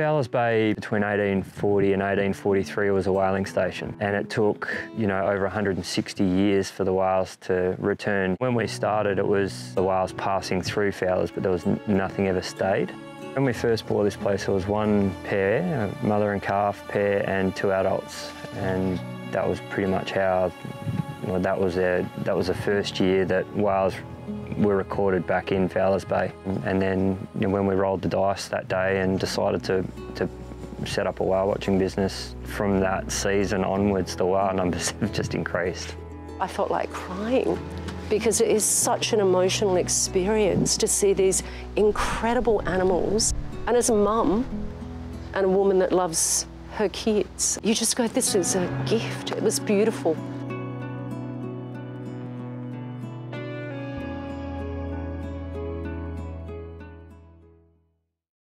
Fowlers Bay between 1840 and 1843 was a whaling station and it took, you know, over 160 years for the whales to return. When we started it was the whales passing through Fowlers but there was nothing ever stayed. When we first bought this place there was one pair, a mother and calf pair and two adults and that was pretty much how that was their, that was the first year that whales were recorded back in Fowlers Bay. And then you know, when we rolled the dice that day and decided to, to set up a whale watching business, from that season onwards, the whale numbers have just increased. I felt like crying because it is such an emotional experience to see these incredible animals. And as a mum and a woman that loves her kids, you just go, this is a gift. It was beautiful.